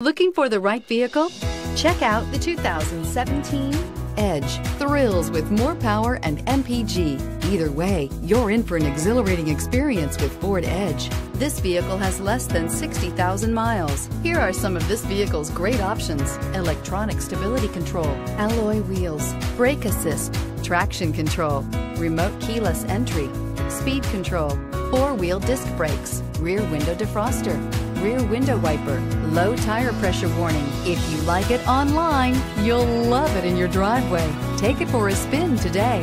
Looking for the right vehicle? Check out the 2017 Edge. Thrills with more power and MPG. Either way, you're in for an exhilarating experience with Ford Edge. This vehicle has less than 60,000 miles. Here are some of this vehicle's great options. Electronic stability control, alloy wheels, brake assist, traction control, remote keyless entry, speed control, four-wheel disc brakes, rear window defroster, rear window wiper, low tire pressure warning. If you like it online, you'll love it in your driveway. Take it for a spin today.